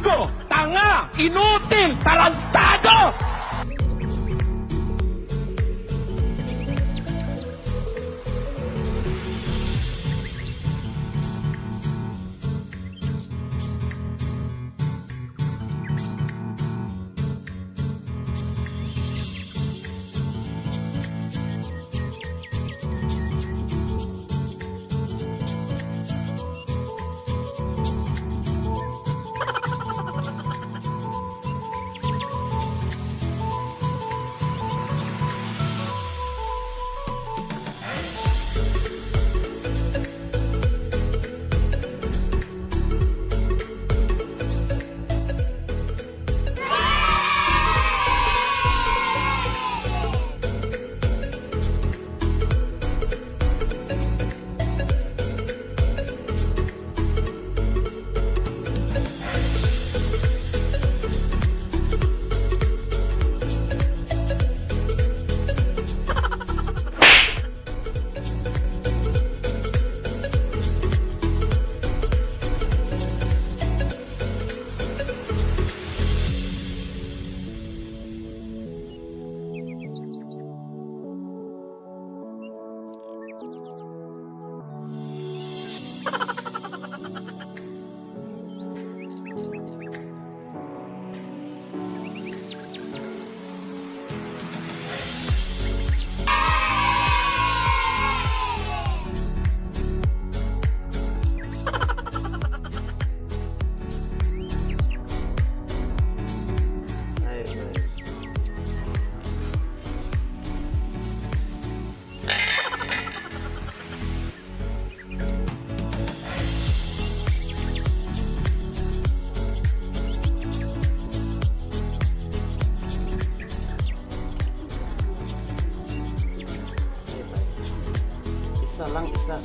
gago, tanga, inutil, tarantado! 让子弹